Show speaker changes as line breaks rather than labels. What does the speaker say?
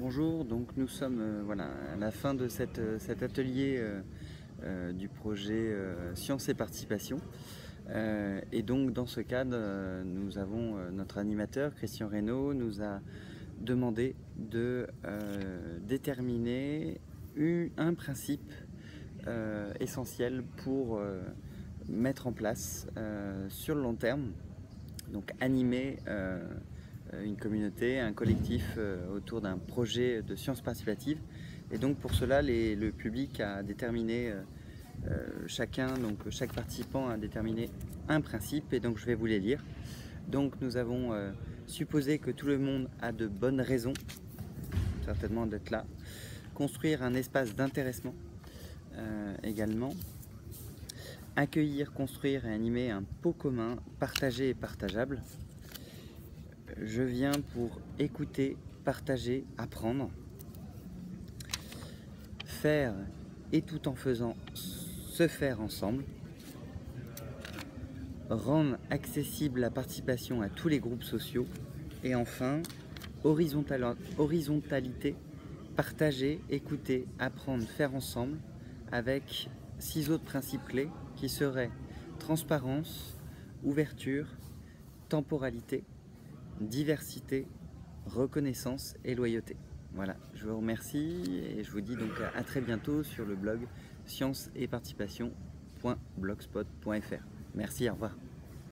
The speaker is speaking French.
Bonjour, donc nous sommes euh, voilà, à la fin de euh, cet atelier euh, du projet Sciences et Participation. Et donc dans ce cadre, nous avons notre animateur Christian Reynaud nous a demandé de déterminer un principe essentiel pour mettre en place sur le long terme, donc animer une communauté, un collectif euh, autour d'un projet de sciences participatives. Et donc pour cela, le public a déterminé, euh, euh, chacun, donc chaque participant a déterminé un principe, et donc je vais vous les lire. Donc nous avons euh, supposé que tout le monde a de bonnes raisons, certainement d'être là. Construire un espace d'intéressement euh, également. Accueillir, construire et animer un pot commun partagé et partageable. Je viens pour écouter, partager, apprendre. Faire et tout en faisant se faire ensemble. Rendre accessible la participation à tous les groupes sociaux. Et enfin, horizontal- horizontalité, partager, écouter, apprendre, faire ensemble avec six autres principes clés qui seraient transparence, ouverture, temporalité, diversité, reconnaissance et loyauté. Voilà, je vous remercie et je vous dis donc à très bientôt sur le blog science et participation.blogspot.fr. Merci, au revoir.